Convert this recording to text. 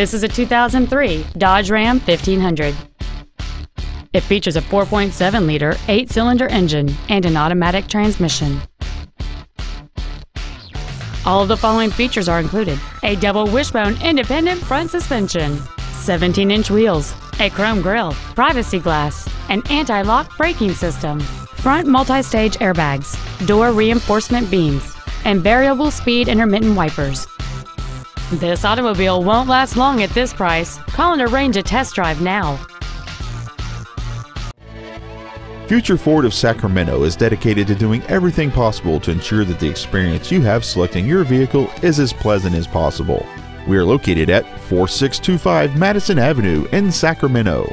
This is a 2003 Dodge Ram 1500. It features a 4.7 liter, 8 cylinder engine and an automatic transmission. All of the following features are included a double wishbone independent front suspension, 17 inch wheels, a chrome grille, privacy glass, an anti lock braking system, front multi stage airbags, door reinforcement beams, and variable speed intermittent wipers. This automobile won't last long at this price. Call and arrange a test drive now. Future Ford of Sacramento is dedicated to doing everything possible to ensure that the experience you have selecting your vehicle is as pleasant as possible. We are located at 4625 Madison Avenue in Sacramento.